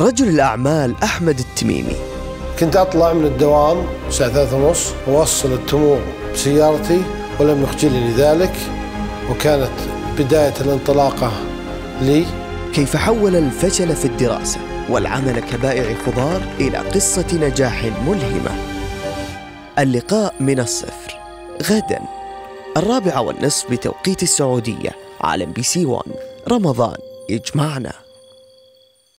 رجل الأعمال أحمد التميمي. كنت أطلع من الدوام الساعة ثلاثة ونص وأوصل التمور بسيارتي ولم يخجلني ذلك وكانت بداية الانطلاقة لي. كيف حول الفشل في الدراسة والعمل كبائع خضار إلى قصة نجاح ملهمة. اللقاء من الصفر. غدا. الرابعة والنصف بتوقيت السعودية. على ام بي سي 1 رمضان. يجمعنا